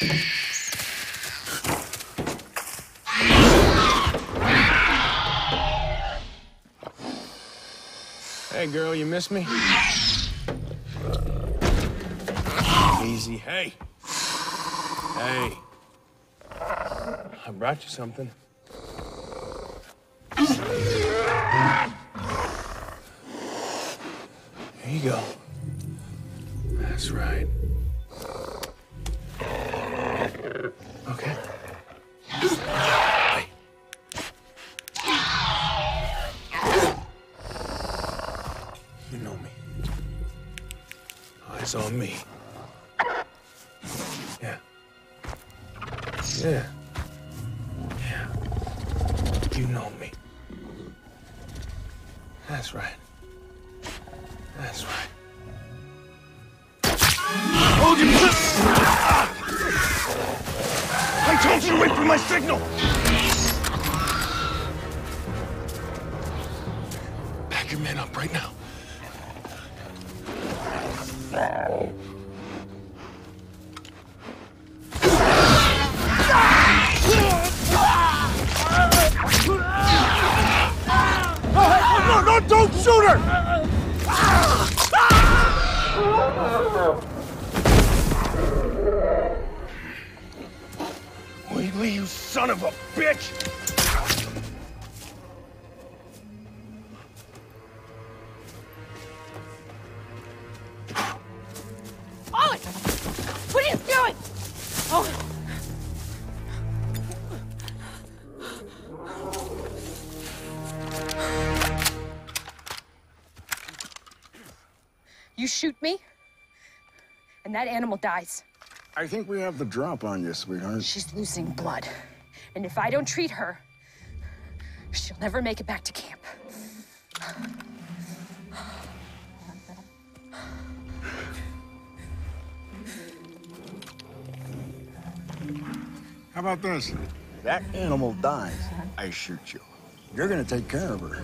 Hey, girl, you miss me? Easy. Hey. Hey. I brought you something. Here you go. That's right. Eyes on me. Yeah. Yeah. Yeah. You know me. That's right. That's right. Hold your I told you to wait for my signal! Pack your men up right now. No, no, don't shoot her! Wheatley, you son of a bitch! What are you doing? Oh. You shoot me, and that animal dies. I think we have the drop on you, sweetheart. She's losing blood. And if I don't treat her, she'll never make it back to camp. How about this? That animal dies, I shoot you. You're gonna take care of her.